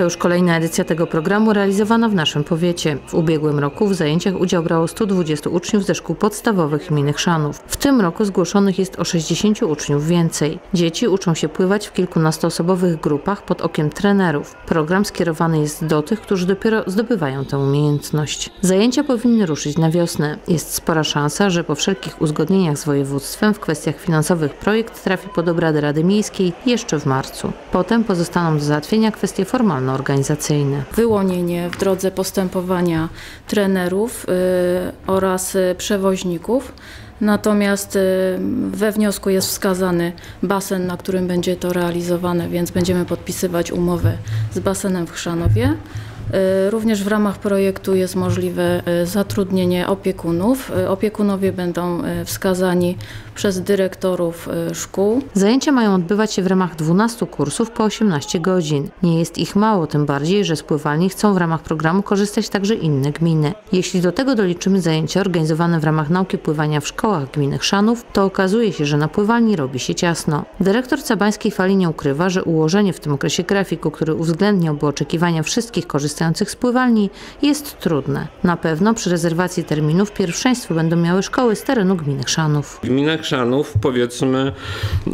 To już kolejna edycja tego programu realizowana w naszym powiecie. W ubiegłym roku w zajęciach udział brało 120 uczniów ze szkół podstawowych gminy Chrzanów. W tym roku zgłoszonych jest o 60 uczniów więcej. Dzieci uczą się pływać w kilkunastoosobowych grupach pod okiem trenerów. Program skierowany jest do tych, którzy dopiero zdobywają tę umiejętność. Zajęcia powinny ruszyć na wiosnę. Jest spora szansa, że po wszelkich uzgodnieniach z województwem w kwestiach finansowych projekt trafi pod obrady Rady Miejskiej jeszcze w marcu. Potem pozostaną do załatwienia kwestie formalno-organizacyjne. wyłonienie w drodze postępowania trenerów y, oraz y, przewoźników. Natomiast y, we wniosku jest wskazany basen, na którym będzie to realizowane, więc będziemy podpisywać umowę z basenem w Chrzanowie. Y, Również w ramach projektu jest możliwe y, zatrudnienie opiekunów. Y, Opiekunowie będą wskazani przez dyrektorów szkół. Zajęcia mają odbywać się w ramach 12 kursów po 18 godzin. Nie jest ich mało, tym bardziej, że z pływalni chcą w ramach programu korzystać także inne gminy. Jeśli do tego doliczymy zajęcia organizowane w ramach nauki pływania w szkołach gminy Chrzanów, to okazuje się, że na pływalni robi się ciasno. Dyrektor Cabańskiej Fali nie ukrywa, że ułożenie w tym okresie grafiku, który uwzględniałby oczekiwania wszystkich korzystających z pływalni, jest trudne. Na pewno przy rezerwacji terminów pierwszeństwo będą miały szkoły z terenu gminy Chrzanów. Gminę Chrzanów powiedzmy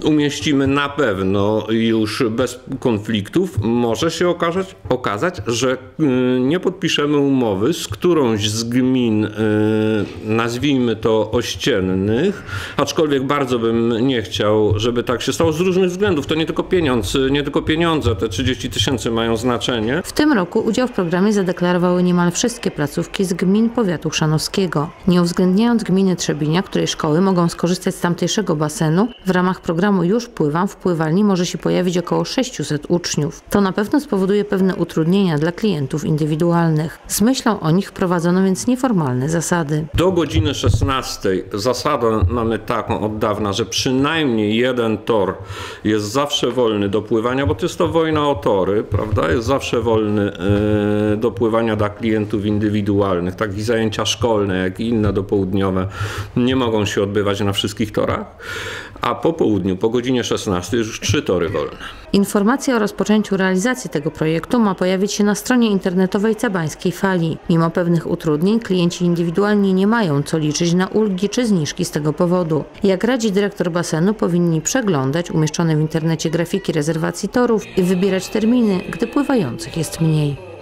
umieścimy na pewno już bez konfliktów. Może się okazać, okazać że y, nie podpiszemy umowy z którąś z gmin, y, nazwijmy to ościennych, aczkolwiek bardzo bym nie chciał, żeby tak się stało z różnych względów. To nie tylko pieniądze, nie tylko pieniądze, te 30 tysięcy mają znaczenie. W tym roku udział w programie zadeklarowały niemal wszystkie placówki z gmin powiatu chrzanowskiego. Nie uwzględniając gminy Trzebinia, której szkoły mogą skorzystać z tamtejszego basenu, w ramach programu Już Pływam w pływalni może się pojawić około 600 uczniów. To na pewno spowoduje pewne utrudnienia dla klientów indywidualnych. Z myślą o nich wprowadzono więc nieformalne zasady. Do godziny 16 zasadę mamy taką od dawna, że przynajmniej jeden tor jest zawsze wolny do pływania, bo to jest to wojna o tory, prawda? Jest zawsze wolny e, do pływania dla klientów indywidualnych. Tak i zajęcia szkolne, jak i inne dopołudniowe nie mogą się odbywać na wszystkich torach. A po południu, po godzinie 16 już trzy tory wolne. Informacja o rozpoczęciu realizacji tego projektu ma pojawić się na stronie internetowej Cabańskiej Fali. Mimo pewnych utrudnień klienci indywidualni nie mają co liczyć na ulgi czy zniżki z tego powodu. Jak radzi dyrektor basenu, powinni przeglądać umieszczone w internecie grafiki rezerwacji torów i wybierać terminy, gdy pływających jest mniej.